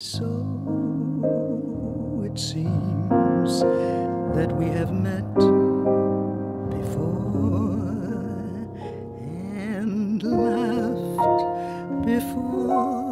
So it seems that we have met before and laughed before.